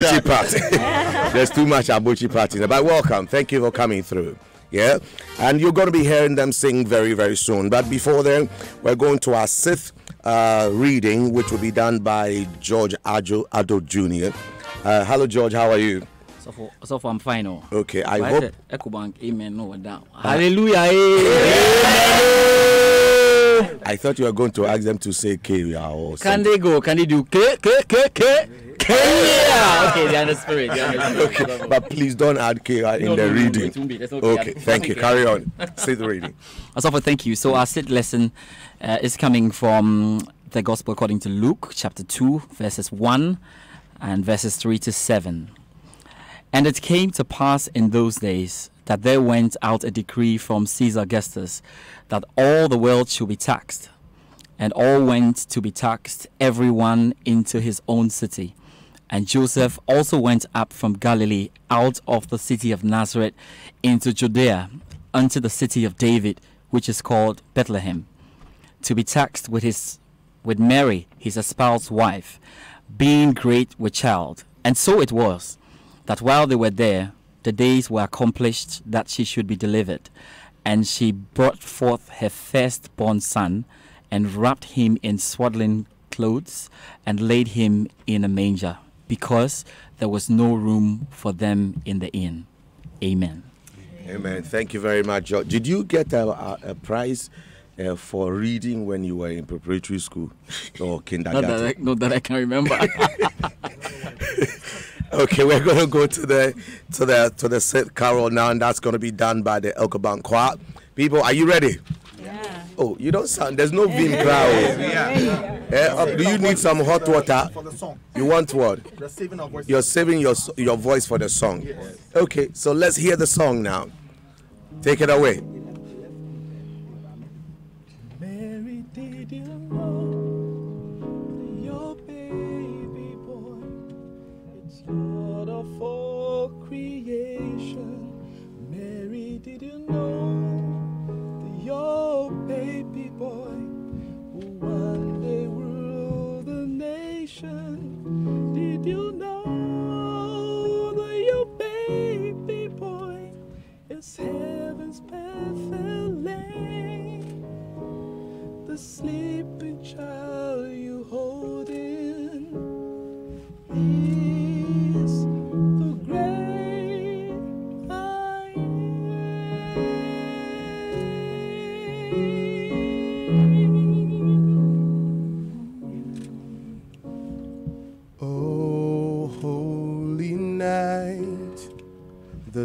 Abochi party. There's too much Abochi party. But welcome. Thank you for coming through. Yeah. And you're going to be hearing them sing very, very soon. But before then, we're going to our sixth uh, reading, which will be done by George Addo, Addo Jr. Uh, hello, George. How are you? So for, so for I'm fine. Oh. Okay. I hope. Ecobank. Amen. No, down. Hallelujah. I thought you were going to ask them to say Kenya or something. Can they go? Can they do K K K K? Kenya. Okay, they are the spirit. They are the spirit. Okay, but please don't add K in no, the no, reading. No, okay, okay thank you. Carry on. Say the reading. Also, thank you. So our sit lesson uh, is coming from the Gospel according to Luke, chapter two, verses one and verses three to seven. And it came to pass in those days that there went out a decree from Caesar Augustus that all the world should be taxed. And all went to be taxed, every one into his own city. And Joseph also went up from Galilee out of the city of Nazareth into Judea unto the city of David, which is called Bethlehem, to be taxed with his with Mary, his espoused wife, being great with child. And so it was that while they were there, the days were accomplished that she should be delivered. And she brought forth her firstborn son, and wrapped him in swaddling clothes, and laid him in a manger, because there was no room for them in the inn. Amen. Amen. Thank you very much, George. Did you get a, a, a prize uh, for reading when you were in preparatory school or kindergarten? not, that I, not that I can remember. Okay, we're going to go to the to the to the sit carol now, and that's going to be done by the Ecobank Choir. People, are you ready? Yeah. Oh, you don't sound. There's no vim crowd. Yeah. yeah. Uh, do you need some hot water? For the song. You want what? You're saving our voice. You're saving your your voice for the song. Yes. Okay, so let's hear the song now. Take it away.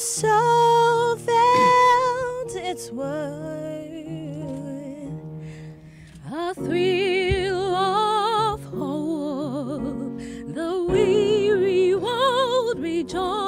soul its worth. A thrill of hope, the weary world rejoices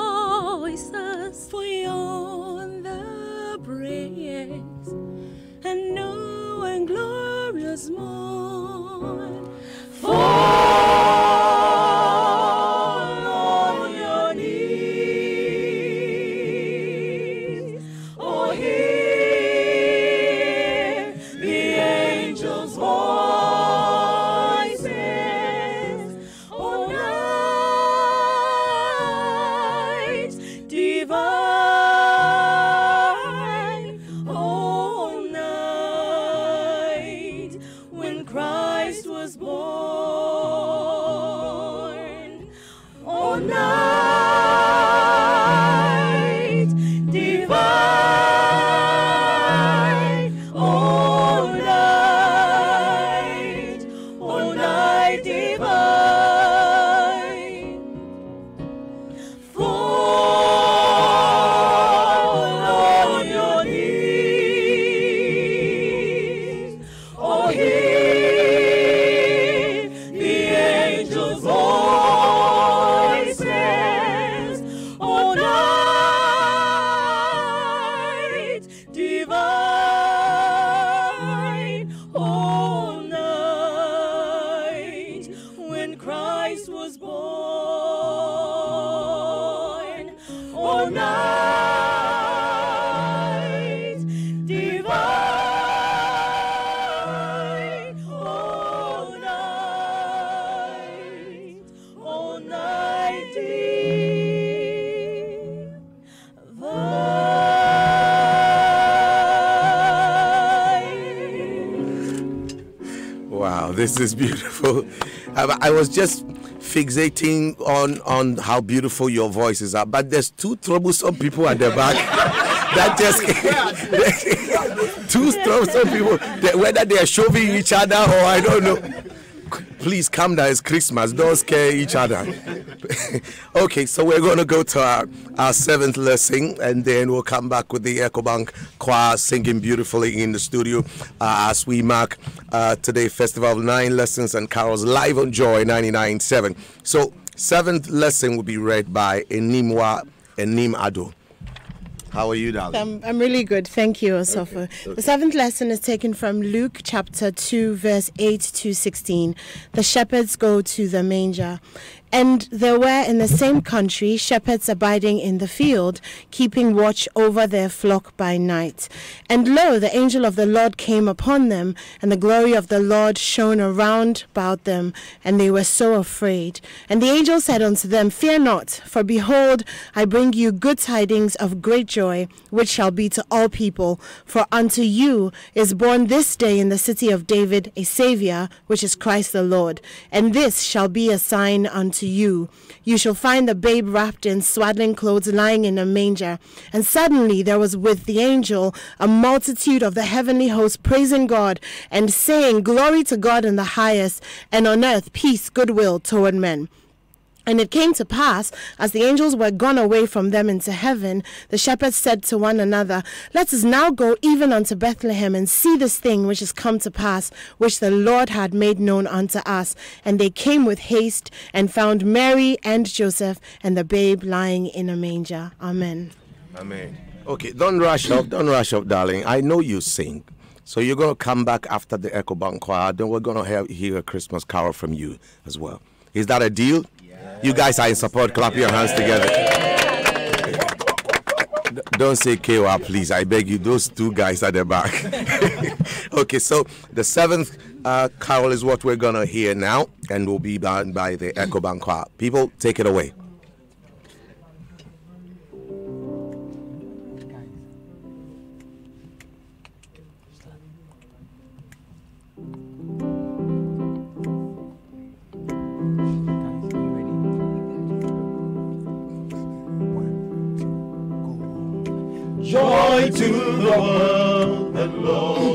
this is beautiful. I, was just fixating on on how beautiful your voices are, uh, but there's two troublesome people at the back that just two troublesome people. Whether they are shoving each other or I don't know. Please calm down. It's Christmas. Don't scare each other. okay, so we're going to go to our, our seventh lesson and then we'll come back with the EcoBank choir singing beautifully in the studio uh, as we mark uh, today Festival of Nine Lessons and Carols live on Joy 99.7. So, seventh lesson will be read by Enimwa Enim Ado. How are you, darling? I'm, I'm really good. Thank you, Osofo. okay. The seventh lesson is taken from Luke chapter 2, verse 8 to 16. The shepherds go to the manger. And there were in the same country shepherds abiding in the field, keeping watch over their flock by night. And lo, the angel of the Lord came upon them, and the glory of the Lord shone around about them, and they were so afraid. And the angel said unto them, Fear not, for behold, I bring you good tidings of great joy, which shall be to all people. For unto you is born this day in the city of David a Saviour, which is Christ the Lord. And this shall be a sign unto you. You shall find the babe wrapped in swaddling clothes lying in a manger. And suddenly there was with the angel a multitude of the heavenly host praising God and saying, Glory to God in the highest, and on earth peace, goodwill toward men. And it came to pass, as the angels were gone away from them into heaven, the shepherds said to one another, Let us now go even unto Bethlehem and see this thing which is come to pass, which the Lord had made known unto us. And they came with haste and found Mary and Joseph and the babe lying in a manger. Amen. Amen. Okay, don't rush up, don't rush up, darling. I know you sing. So you're going to come back after the Ecobank choir, then we're going to hear a Christmas carol from you as well. Is that a deal? You guys are in support. Clap your hands together. Don't say KWA, please. I beg you. Those two guys at the back. okay, so the seventh uh, carol is what we're going to hear now, and will be done by the Ecobank choir. People, take it away. Joy to the world, the Lord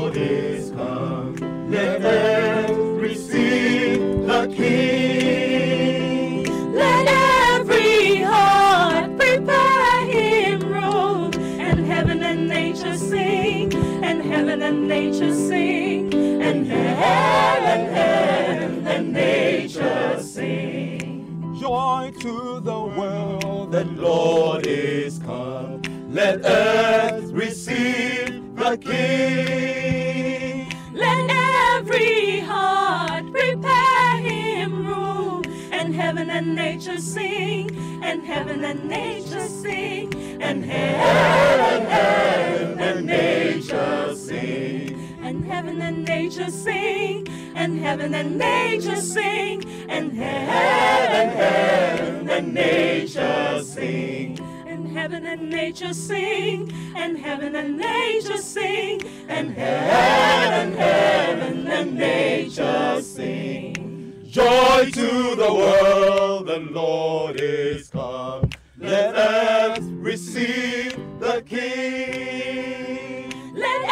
nature sing, and heaven and nature sing, and heaven, heaven and nature sing, and heaven and nature sing, and heaven and nature sing, and heaven, heaven and nature sing. And heaven and nature sing, and heaven and nature sing, and heaven, heaven and nature sing. Joy to the world, the Lord is come. Let earth receive the King. Let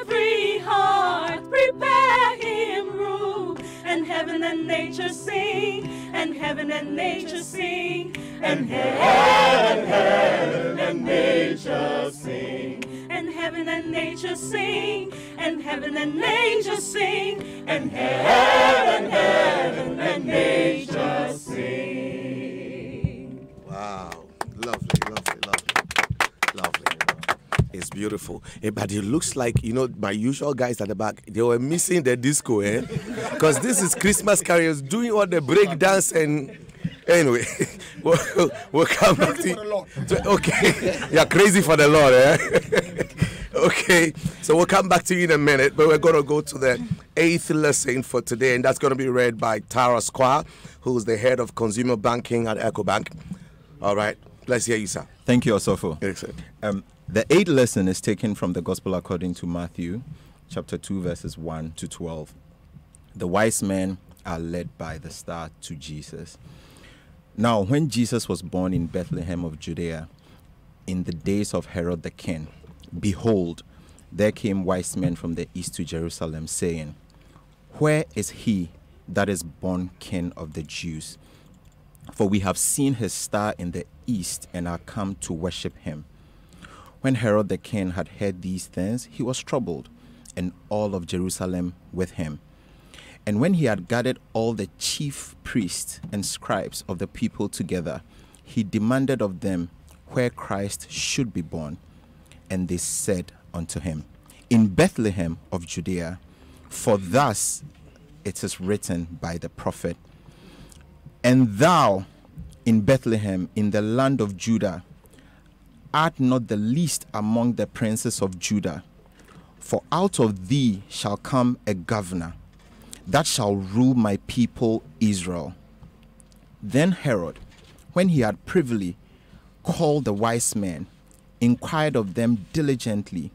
every heart prepare him room, and heaven and nature sing, and heaven and nature sing, and heaven, heaven and nature sing, and heaven and nature sing, and heaven and nature sing, and heaven, heaven and nature sing. Wow. Lovely, lovely, lovely. Lovely. It's beautiful. Eh, but it looks like, you know, my usual guys at the back, they were missing the disco, eh? Because this is Christmas carols doing all the break dance and. Anyway, we'll, we'll come back to, to Okay. You're crazy for the Lord, eh? okay. So we'll come back to you in a minute, but we're going to go to the eighth lesson for today, and that's going to be read by Tara Squire, who's the head of consumer banking at EcoBank. All right. Let's hear you, sir. Thank you, Osofo. Excellent. Um, the eighth lesson is taken from the Gospel according to Matthew, chapter 2, verses 1 to 12. The wise men are led by the star to Jesus. Now, when Jesus was born in Bethlehem of Judea, in the days of Herod the king, behold, there came wise men from the east to Jerusalem, saying, Where is he that is born king of the Jews? For we have seen his star in the east and are come to worship him. When Herod the king had heard these things, he was troubled, and all of Jerusalem with him. And when he had gathered all the chief priests and scribes of the people together, he demanded of them where Christ should be born. And they said unto him, In Bethlehem of Judea, for thus it is written by the prophet, And thou in Bethlehem in the land of Judah art not the least among the princes of Judah, for out of thee shall come a governor that shall rule my people Israel. Then Herod, when he had privily called the wise men, inquired of them diligently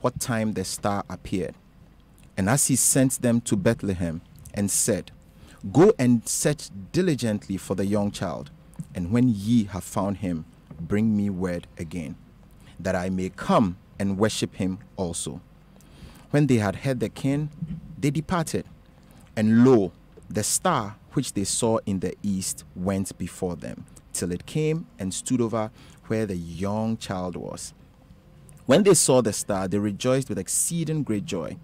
what time the star appeared. And as he sent them to Bethlehem, and said, Go and search diligently for the young child, and when ye have found him, bring me word again, that I may come and worship him also. When they had heard the king, they departed. And lo, the star which they saw in the east went before them, till it came and stood over where the young child was. When they saw the star, they rejoiced with exceeding great joy.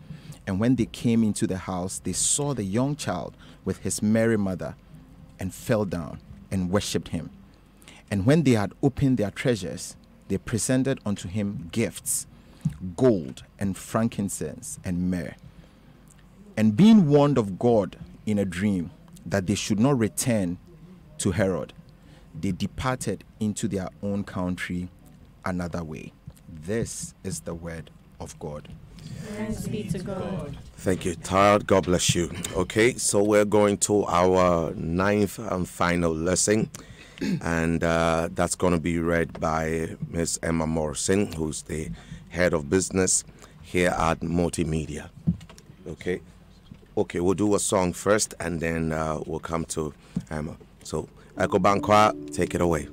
And when they came into the house, they saw the young child with his Mary mother, and fell down and worshipped him. And when they had opened their treasures, they presented unto him gifts gold and frankincense and myrrh. And being warned of God in a dream that they should not return to Herod, they departed into their own country another way. This is the word of God. Thanks be to God. Thank you, Todd. God bless you. Okay, so we're going to our ninth and final lesson, and uh, that's going to be read by Miss Emma Morrison, who's the head of business here at Multimedia. Okay, okay, we'll do a song first, and then uh, we'll come to Emma. So, Echo Bankwa, take it away.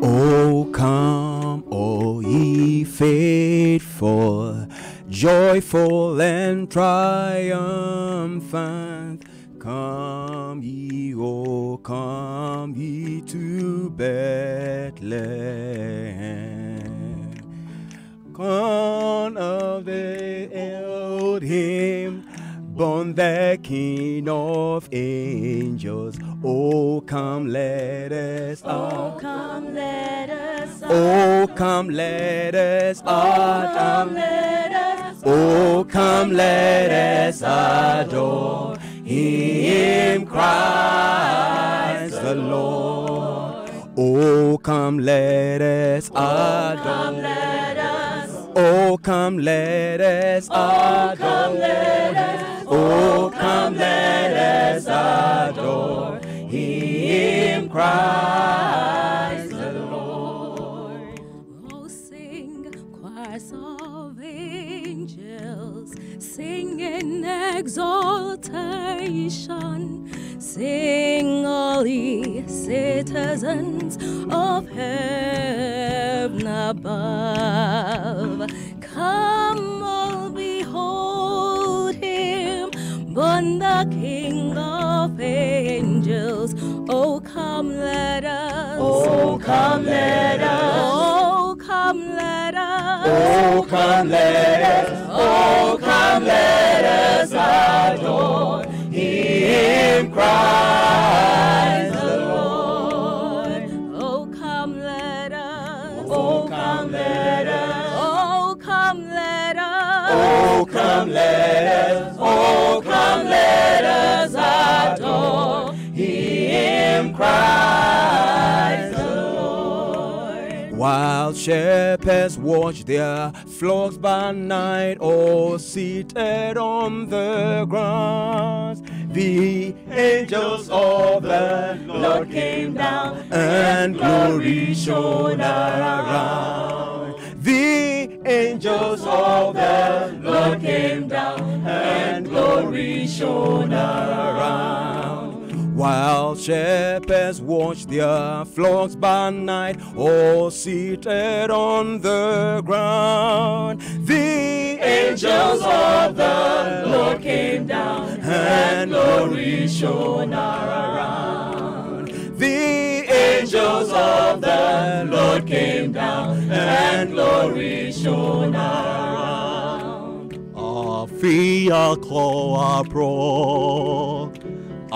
Oh, come, all ye faithful, joyful and triumphant. Come of the Elohim, born the King of angels. Oh, come, let us Oh, come, let us Oh, come, let us Oh, come, let us Oh, come, let us adore Him, Christ the Lord. Oh, come, let us adore. Oh, let oh, us Oh, come, let us adore. Oh, come, let us adore Him, Christ the Lord. Oh, sing choirs of angels, sing in exaltation, sing all ye citizens of heaven above. The King of angels. Oh, come, let us. Oh, come, let us. Oh, come, let us. Oh, come, let us, oh, come, let us adore Him, Christ Christ the Lord. While shepherds watch their flocks by night, all seated on the grass, The angels of the Lord came down, and glory shone around. The angels of the Lord came down, and glory shone around. While shepherds watched their flocks by night, all seated on the ground, the angels of the Lord came down, and glory shone around. The angels of the Lord came down, and glory shone around. Afia ko apro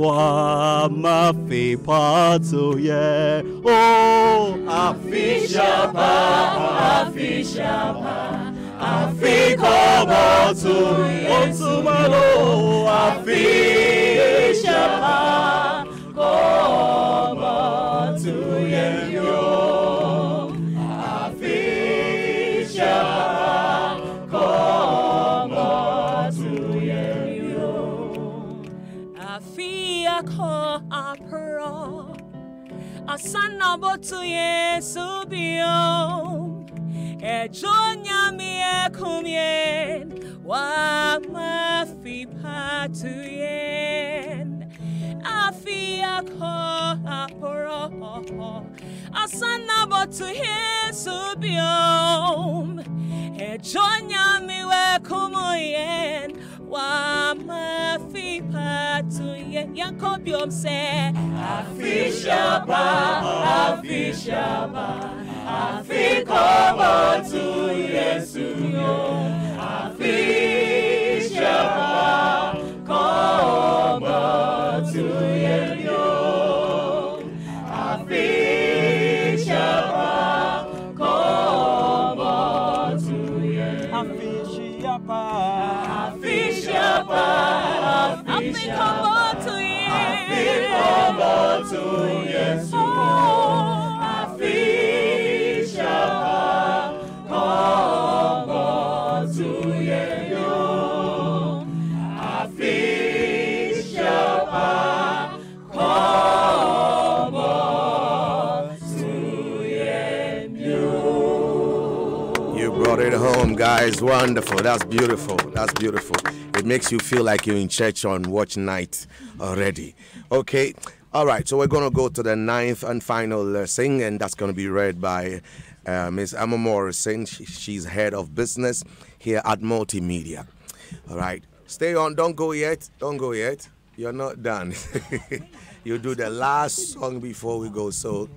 wa ma fi patu yen oh Afishapa, Afishapa, Afikomotu, Otumalo, Afishapa, Komotu Yenyo, Afishapa, Afia ko apro Asana botu yesu bio Ejonya mi ekumien Wa mafi patu yen Afia ko apro Asana botu yesu bio Ejonya mi wekumoyen Wa mafi patu yen Yankobiom se Afishapa, Afishapa, Afikomotu Yesu yo. Afishapa, Komotu Yenyo. Afishapa, Happy Kabbalah to you. Happy Kabbalah to you. Home, guys. Wonderful. That's beautiful. That's beautiful. It makes you feel like you're in church on watch night already. Okay. All right. So we're going to go to the ninth and final lesson, and that's going to be read by uh, Miss Emma Morrison. She, she's head of business here at Multimedia. All right. Stay on. Don't go yet. Don't go yet. You're not done. you do the last song before we go. So,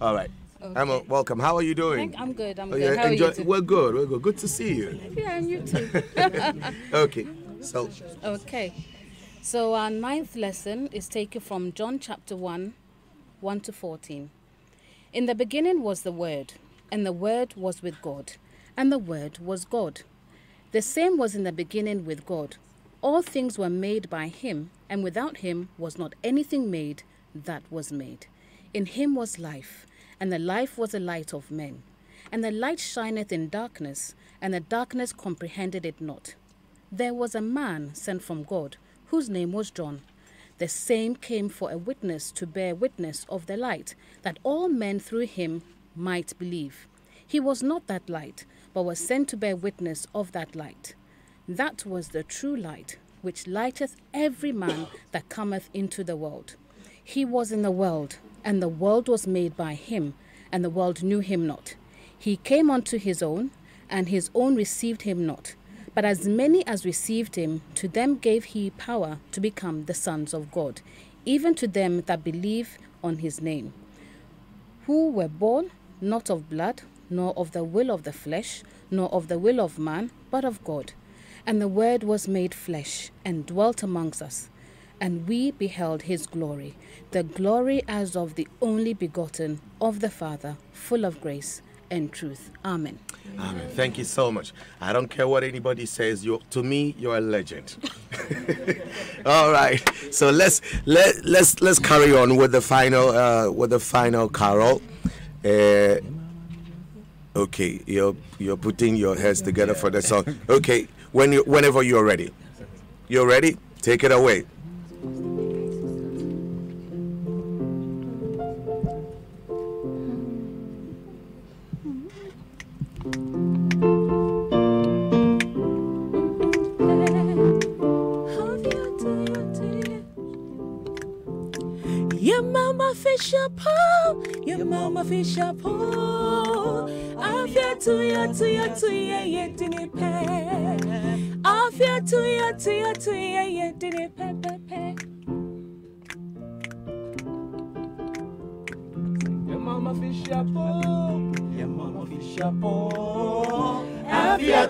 all right. Emma, welcome. How are you doing? Thank- I'm good. I'm Oh, good. yeah, How are enjoy- you? We're good. We're good. Good to see you. Yeah, and you too. Okay. So, okay. So our ninth lesson is taken from John chapter 1, 1 to 14. In the beginning was the Word, and the Word was with God, and the Word was God. The same was in the beginning with God. All things were made by him, and without him was not anything made that was made. In him was life, and the life was the light of men. And the light shineth in darkness, and the darkness comprehended it not. There was a man sent from God, whose name was John. The same came for a witness to bear witness of the light, that all men through him might believe. He was not that light, but was sent to bear witness of that light. That was the true light, which lighteth every man that cometh into the world. He was in the world, and the world was made by him, and the world knew him not. He came unto his own, and his own received him not. But as many as received him, to them gave he power to become the sons of God, even to them that believe on his name, who were born not of blood, nor of the will of the flesh, nor of the will of man, but of God. And the Word was made flesh, and dwelt amongst us. And we beheld his glory, the glory as of the only begotten of the Father, full of grace and truth. Amen. Amen. Thank you so much. I don't care what anybody says. You, to me, you're a legend. All right. So let's let let's let's carry on with the final uh, with the final carol. Uh, okay, you're you're putting your heads together for the song. Okay, when you whenever you're ready, you're ready. Take it away. Your mama fish up, oh, your mama fish oh. Afia to ya to ya to ya ye dini pe. Afia to ya to ya to ya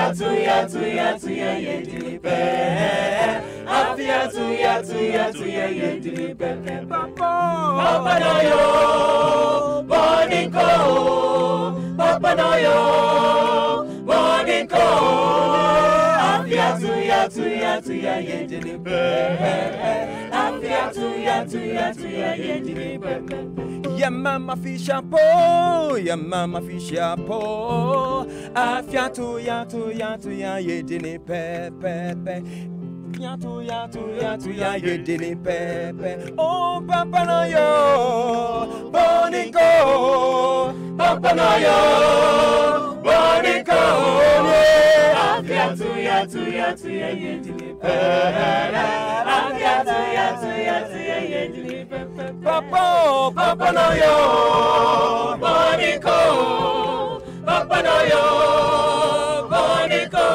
Ya to ya to ya ye dini pe. Afia to ya to ya to ya ye dini pe pe. Papa no yo, boniko. Papa no yo, boniko. Afia to ya to ya to ya ye dini pe. Afia to ya to ya to ya ye dini pe. Yeah, mama fish up, oh, yeah, mama fish up, oh. Afia to ya to ya to ya ye dini pe pe pe. Ya to ya ye dini pe pe. Oh, papa no yo, bonico, Papa no yo, boniko. Afia to ya to ya to ya ye dini pe. Afia to ya to ya to ya ye dini pe pe. papa, Papa no yo, boniko. Papa no yo, boniko.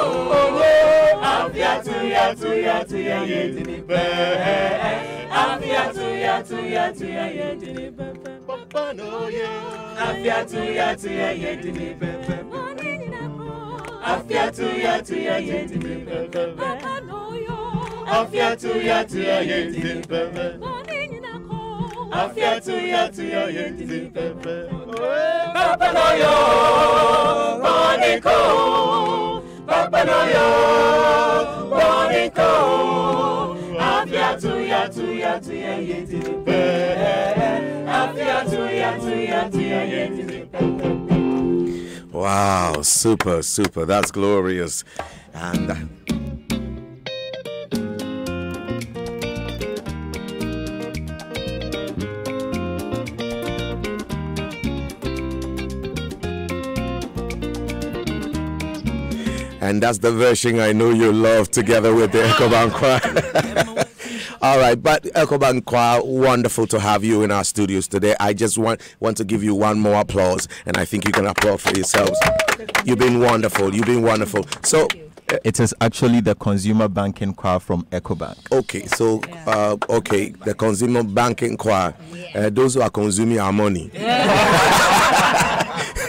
Afia to ya to ya to ya ye dini pe. Afia to ya to ya to ya ye dini pe pe. Papa no yo, afia to ya to ya ye dini pe pe. Afia to ya to ya ye dini pe pe. Afia to ya to ya ye dini pe pe. Afia to ya to ya ye dini pe pe. Papa no yo, boniko. Papa no yo, boniko. Afia to ya to ya to ya ye dini pe. Afia to ya to ya to ya ye dini pe. Wow, super, super. That's glorious. And uh, and that's the version I know you love together with the Ecobank Choir. All right, but Ecobank Choir, wonderful to have you in our studios today. I just want want to give you one more applause, and I think you can applaud for yourselves. You've been wonderful. You've been wonderful. So, It is actually the consumer banking choir from EcoBank. okay, so uh, okay, the consumer banking choir, uh, those who are consuming our money.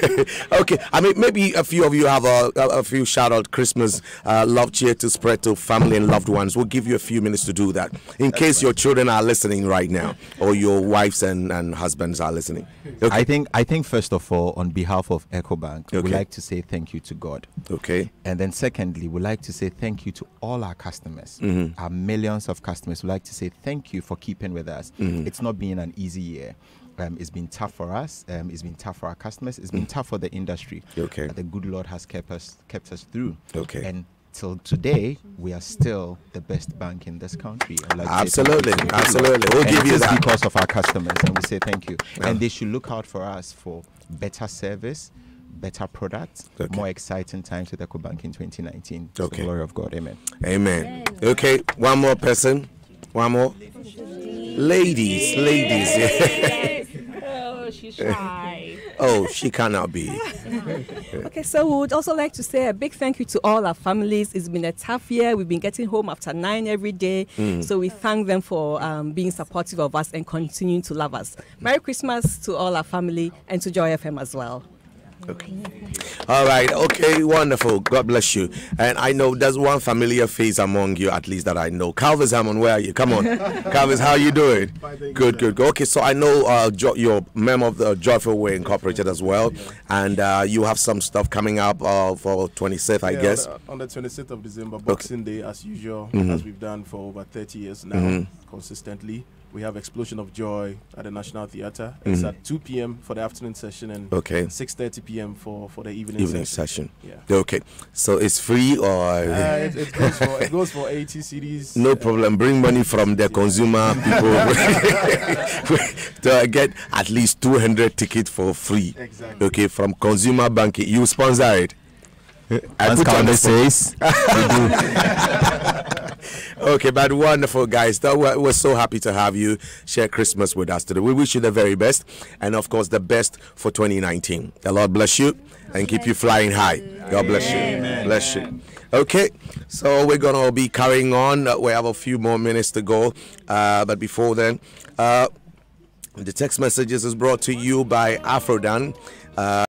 okay, I mean maybe a few of you have a, a, few shout out Christmas uh, love cheer to spread to family and loved ones. We'll give you a few minutes to do that in case your children are listening right now or your wives and, and husbands are listening. Okay. I think I think first of all, on behalf of EcoBank, Okay. we'd like to say thank you to God. okay. And then secondly, we'd like to say thank you to all our customers, our millions of customers. We'd like to say thank you for keeping with us. It's not been an easy year. Um, it's been tough for us. Um, it's been tough for our customers. It's been tough for the industry. Okay. But the good Lord has kept us kept us through. Okay. And till today, we are still the best bank in this country. Like Absolutely, thank you to the good absolutely. We'll And give it you is that. because of our customers, and we say thank you. Yeah. And they should look out for us for better service, better products, Okay. more exciting times with EcoBank in 2019. Okay. the glory of God. Amen. Amen. Okay, one more person. One more. Ladies, ladies. Oh, she's shy. Oh, she cannot be. Okay, so we would also like to say a big thank you to all our families. It's been a tough year. We've been getting home after nine every day. Mm. So we thank them for um, being supportive of us and continuing to love us. Merry Christmas to all our family and to Joy FM as well. All right. Okay. Wonderful. God bless you. And I know there's one familiar face among you, at least that I know. Calvis Hammond, where are you? Come on, Calvis. How are you doing? Good. Good. Good. Okay. So I know uh, jo- you're a member of the Joyful Way Incorporated as well, and uh, you have some stuff coming up uh, for 26th, I Yeah, guess. On the, on the 26th of December, Boxing Day, as usual, Mhm. as we've done for over 30 years now, Mhm. consistently. We have Explosion of Joy at the National Theatre. It's Mhm. at 2 p.m. for the afternoon session and Okay. 6.30 p.m. for, for the evening, Evening session. session. Yeah. Okay. So it's free or Uh, it, it, goes for, it goes for 80 cedis. No problem. Bring money from the consumer people to get at least 200 tickets for free. Exactly. Okay, from consumer banking. You sponsor it. I As put on the Calvin spot. says, okay, but wonderful, guys. That we're, we're so happy to have you share Christmas with us today. We wish you the very best, and of course, the best for 2019. The Lord bless you and keep you flying high. God bless you. Bless you. Okay, so we're gonna be carrying on. Uh, We have a few more minutes to go, uh, but before then, uh, the text messages is brought to you by Afrodan. Uh,